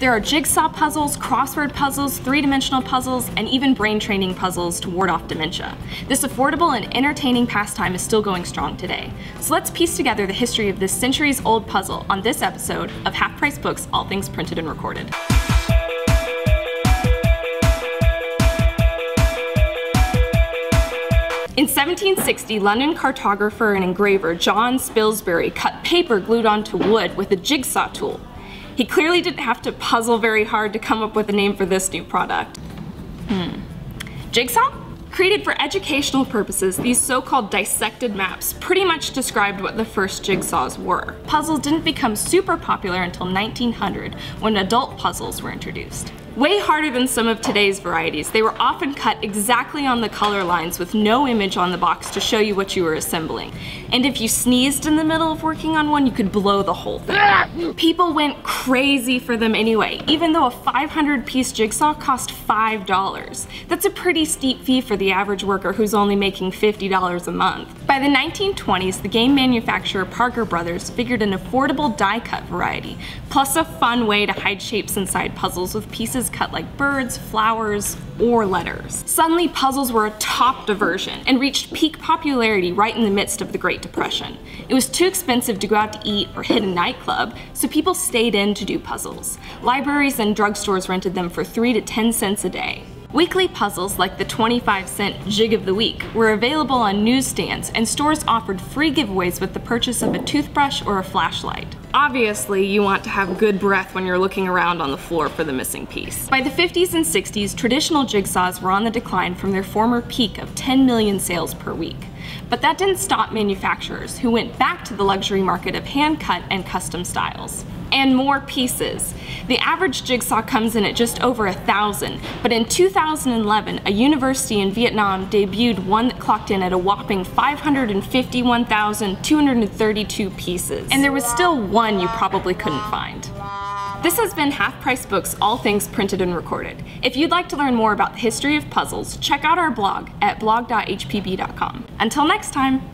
There are jigsaw puzzles, crossword puzzles, three-dimensional puzzles, and even brain training puzzles to ward off dementia. This affordable and entertaining pastime is still going strong today. So let's piece together the history of this centuries-old puzzle on this episode of Half Price Books, All Things Printed and Recorded. In 1760, London cartographer and engraver John Spilsbury cut paper glued onto wood with a jigsaw tool. He clearly didn't have to puzzle very hard to come up with a name for this new product. Hmm. Jigsaw? Created for educational purposes, these so-called dissected maps pretty much described what the first jigsaws were. Puzzles didn't become super popular until 1900, when adult puzzles were introduced. Way harder than some of today's varieties, they were often cut exactly on the color lines with no image on the box to show you what you were assembling. And if you sneezed in the middle of working on one, you could blow the whole thing. People went crazy for them anyway, even though a 500 piece jigsaw cost $5. That's a pretty steep fee for the average worker who's only making $50 a month. By the 1920s, the game manufacturer Parker Brothers figured an affordable die cut variety, plus a fun way to hide shapes inside puzzles with pieces cut like birds, flowers, or letters. Suddenly, puzzles were a top diversion and reached peak popularity right in the midst of the Great Depression. It was too expensive to go out to eat or hit a nightclub, so people stayed in to do puzzles. Libraries and drugstores rented them for 3 to 10 cents a day. Weekly puzzles like the 25 cent Jig of the Week were available on newsstands and stores offered free giveaways with the purchase of a toothbrush or a flashlight. Obviously, you want to have good breath when you're looking around on the floor for the missing piece. By the 50s and 60s, traditional jigsaws were on the decline from their former peak of 10 million sales per week. But that didn't stop manufacturers, who went back to the luxury market of hand-cut and custom styles and more pieces. The average jigsaw comes in at just over a thousand, but in 2011, a university in Vietnam debuted one that clocked in at a whopping 551,232 pieces. And there was still one you probably couldn't find. This has been Half Price Books, all things printed and recorded. If you'd like to learn more about the history of puzzles, check out our blog at blog.hpb.com. Until next time!